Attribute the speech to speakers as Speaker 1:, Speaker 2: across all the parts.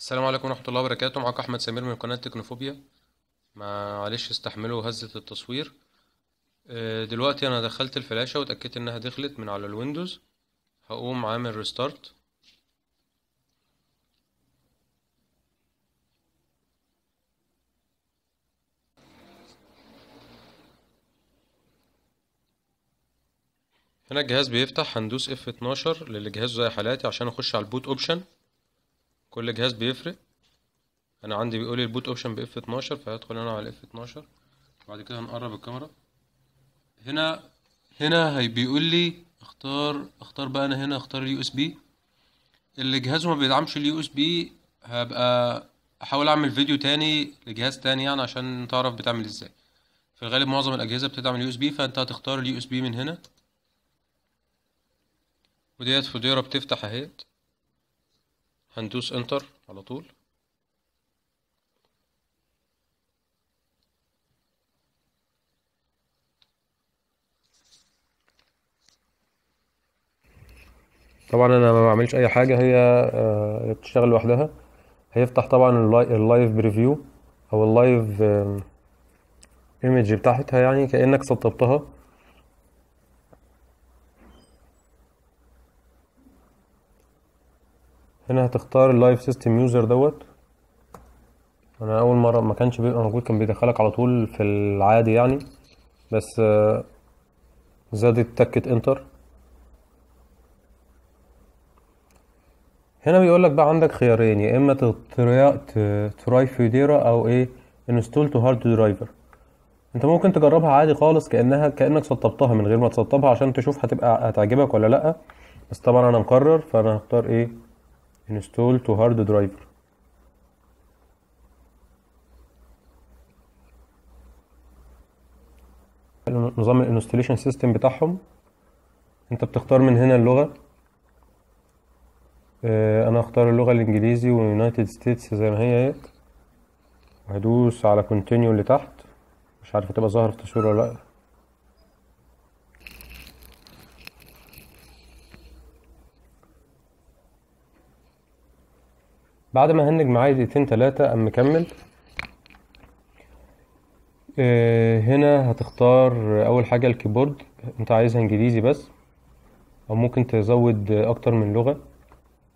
Speaker 1: السلام عليكم ورحمة الله وبركاته. معاكم أحمد سمير من قناة تكنوفوبيا. معلش استحملوا هزة التصوير. آه، دلوقتي أنا دخلت الفلاشة واتأكدت إنها دخلت من على الويندوز. هقوم عامل restart هنا الجهاز بيفتح هندوس F 12 للي جهازه زي حالاتي عشان أخش على ال boot option كل جهاز بيفرق. أنا عندي بيقول لي ال boot option ب F 12 فهدخل أنا على F 12 وبعد كده هنقرب الكاميرا. هنا هنا هي لي اختار اختار بقى أنا هنا اختار ال USB اللي جهازه ما بيدعمش ال USB هبقى أحاول أعمل فيديو تاني لجهاز تاني يعني عشان تعرف بتعمل إزاي. في الغالب معظم الأجهزة بتدعم ال USB فأنت هتختار ال USB من هنا. وديت فيدورا بتفتح أهيت. هندوس enter على طول. طبعا أنا ما بعملش أي حاجة هي آه، بتشتغل لوحدها. هيفتح طبعا ال li- ال live preview أو ال live image بتاعتها يعني كأنك سطبتها. هنا هتختار ال live system user دوت. أنا أول مرة ما كانش بيبقى موجود كان بيدخلك على طول في العادي يعني. بس زادت تكة enter هنا بيقول لك بقى عندك خيارين يا إما try Fedora أو إيه install to hard drive أنت ممكن تجربها عادي خالص كانها كأنك سطبتها من غير ما تسطبها عشان تشوف هتبقى هتعجبك ولا لأ. بس طبعا أنا مقرر فأنا هختار إيه؟ install to hard drive نظام ال installation system بتاعهم. انت بتختار من هنا اللغة. آه، أنا هختار اللغة الانجليزي و United States زي ما هي اهيت. وهدوس على continue اللي تحت. مش عارف هتبقى ظاهرة في التصوير ولا لأ. بعد ما هنج معايا دقيقتين تلاتة قام مكمل. آه، هنا هتختار أول حاجة ال keyboard. أنت عايزها إنجليزي بس أو ممكن تزود أكتر من لغة.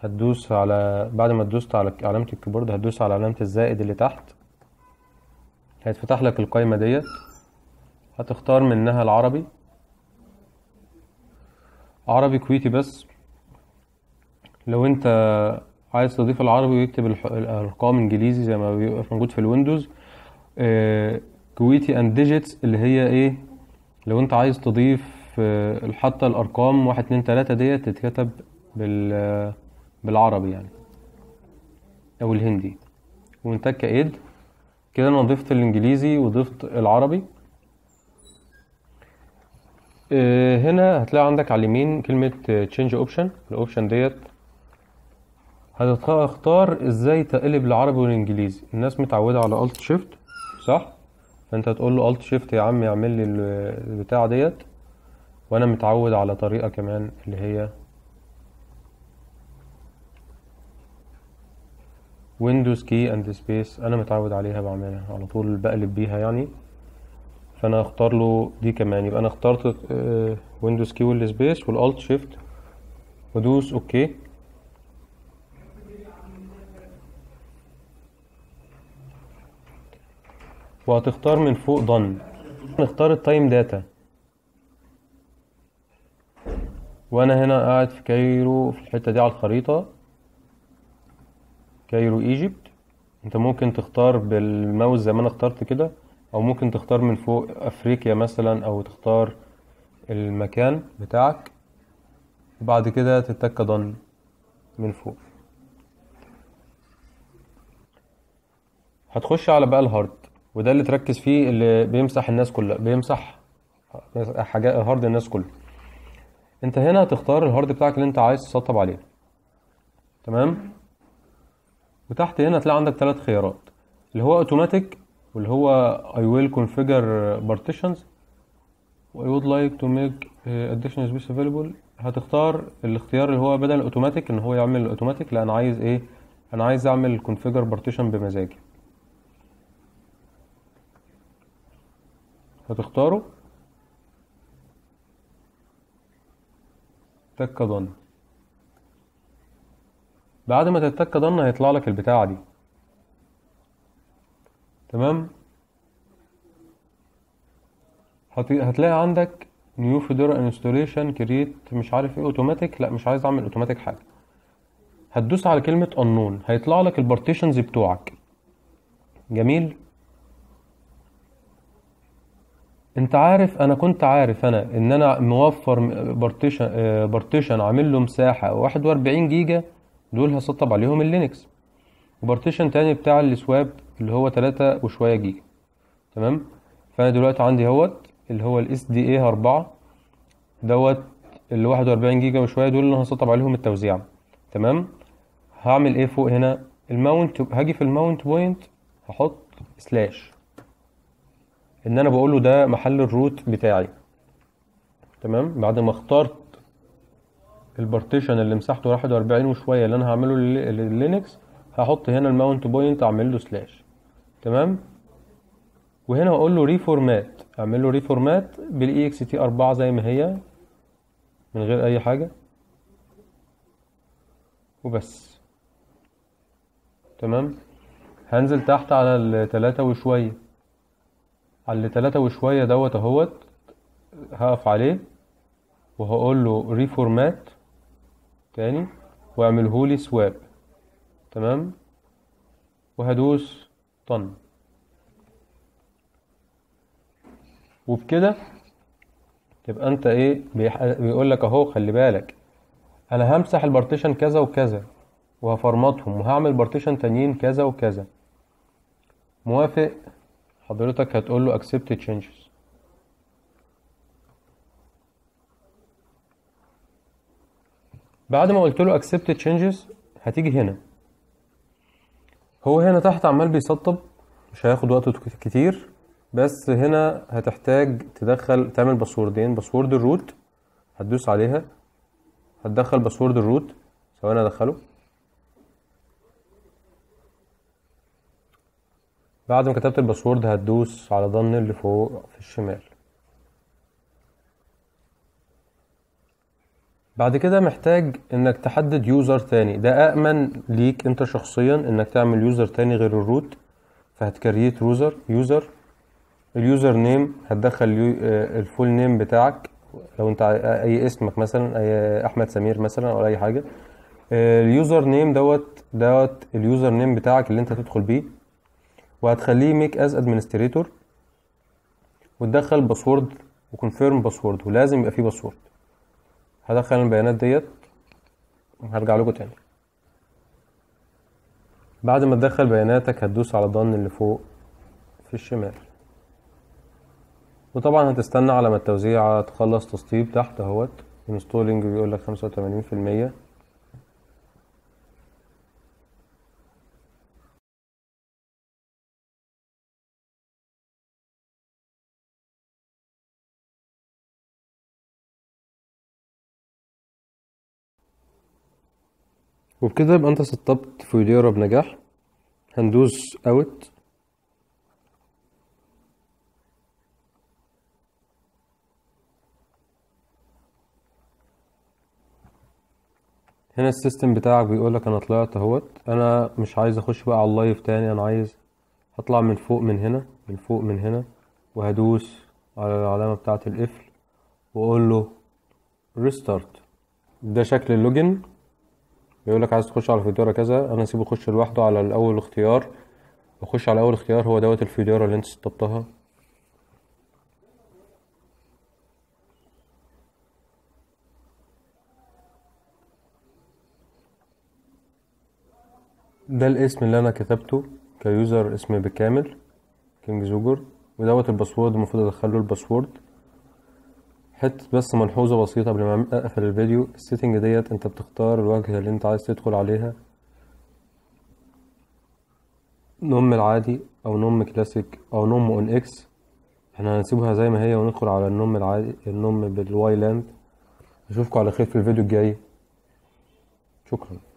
Speaker 1: هتدوس على بعد ما تدوست على علامة ال keyboard هتدوس على علامة الزائد اللي تحت. هيتفتح لك القايمة ديت. هتختار منها العربي. عربي كويتي بس. لو أنت عايز تضيف العربي ويكتب الأرقام إنجليزي زي ما بيبقى موجود في الويندوز. آه، كويتي and digits اللي هي إيه؟ لو أنت عايز تضيف آه، حتى الأرقام واحد اتنين تلاتة ديت تتكتب بال بالعربي يعني. أو الهندي. ونتك اد كده أنا ضفت الإنجليزي وضفت العربي. آه، هنا هتلاقي عندك على اليمين كلمة change option ال option ديت هتختار إزاي تقلب العربي والإنجليزي. الناس متعودة على alt shift صح؟ فأنت هتقول له alt shift يا عم يعمل لي ال- البتاع ديت وأنا متعود على طريقة كمان اللي هي Windows key and space أنا متعود عليها بعملها على طول بقلب بيها يعني. فأنا اختار له دي كمان. يبقى أنا اخترت Windows key وال space وال alt shift وادوس okay. وهتختار من فوق done نختار ال time date وأنا هنا قاعد في Cairo في الحتة دي على الخريطة. Cairo Egypt. أنت ممكن تختار بالماوس زي ما أنا اخترت كده أو ممكن تختار من فوق أفريقيا مثلا أو تختار المكان بتاعك. وبعد كده تتك done من فوق. هتخش على بقى ال hard. وده اللي تركز فيه اللي بيمسح الناس كلها بيمسح حاجات hard الناس كله انت هنا هتختار ال hard بتاعك اللي انت عايز تسطب عليه. تمام؟ وتحت هنا هتلاقي عندك ثلاث خيارات. اللي هو اوتوماتيك واللي هو I will configure partitions. و like to make uh, additional space available. هتختار الاختيار اللي هو بدل الاوتوماتيك إن هو يعمل الاوتوماتيك لا أنا عايز إيه؟ أنا عايز أعمل configure partition بمزاجي. هتختاره؟ تك done. بعد ما تتك done هيطلع لك البتاعة دي. تمام؟ هت- هتلاقي عندك new فيدورا installation create مش عارف إيه اوتوماتيك لا مش عايز اعمل اوتوماتيك حاجة. هتدوس على كلمة unknown. هيطلع لك ال partitions بتوعك. جميل؟ انت عارف أنا كنت عارف أنا ان أنا موفر partition partition عامل له مساحه 41 جيجا دول هسطب عليهم ال Linux. و partition تاني بتاع ال swap اللي هو 3 وشوية جيجا. تمام؟ فأنا دلوقتي عندي اهوت اللي هو ال sda 4 دوت ال 41 جيجا وشوية دول اللي أنا هسطب عليهم التوزيع. تمام؟ هعمل إيه فوق هنا؟ ال mount هاجي في ال mount point هحط slash. إن أنا بقول له ده محل ال root بتاعي. تمام؟ بعد ما اخترت ال partition اللي مساحته 41 وشوية اللي أنا هعمله لل- لل Linux هحط هنا ال mount point أعمل له slash تمام؟ وهنا أقول له reformat أعمل له reformat بال ext 4 زي ما هي من غير أي حاجة. وبس. تمام؟ هنزل تحت على التلاتة وشوية. على التلاتة وشوية دوت اهوت هقف عليه وهقول له reformat تاني واعمله لي swap تمام؟ وهدوس done وبكده تبقى انت إيه بيقول لك اهو خلي بالك أنا همسح ال partition كذا وكذا وهفرمطهم وهعمل partition تانيين كذا وكذا. موافق؟ حضرتك هتقول له accept changes. بعد ما قلت له accept changes هتيجي هنا. هو هنا تحت عمال بيسطب مش هياخد وقت كتير بس هنا هتحتاج تدخل تعمل باسوردين password ال root هتدوس عليها هتدخل password ال root ثواني أدخله. بعد ما كتبت ال password هتدوس على done اللي فوق في الشمال. بعد كده محتاج إنك تحدد user تاني. ده امن ليك أنت شخصيا إنك تعمل user تاني غير ال root فهت create user user ال user name هتدخل ال full name بتاعك. لو أنت أي اسمك مثلا أي أحمد سمير مثلا أو أي حاجة. ال user name دوت دوت ال user name بتاعك اللي أنت هتدخل بيه. وهتخليه make as administrator وتدخل password و confirm password ولازم يبقى فيه password هدخل البيانات ديت وهرجع لكم تاني. بعد ما تدخل بياناتك هتدوس على ضن اللي فوق في الشمال. وطبعا هتستنى على ما التوزيع تخلص تسطيب تحت أهوت. انستولينج بيقول لك 85% وبكده يبقى انت سطبت فيدورا بنجاح هندوس out هنا ال system بتاعك بيقول لك أنا طلعت أهوت. أنا مش عايز أخش بقى على ال live تاني أنا عايز هطلع من فوق من هنا من فوق من هنا وهدوس على العلامة بتاعة القفل وأقول له restart ده شكل ال login بيقول لك عايز تخش على فيدورا كذا أنا أسيبه يخش لوحده على الأول اختيار. واخش على أول اختيار هو دوت الفيدورا اللي أنت سطبتها ده الاسم اللي أنا كتبته ك user اسم بالكامل كينج زوجر. ودوت ال password المفروض أدخله ال password. حتة بس ملحوظة بسيطة قبل ما اقفل الفيديو. ال setting ديت أنت بتختار الواجهة اللي أنت عايز تدخل عليها. GNOME العادي أو GNOME classic أو GNOME on X. إحنا هنسيبها زي ما هي وندخل على ال GNOME العادي ال GNOME بال Wayland. اشوفكم على خير في الفيديو الجاي. شكرا.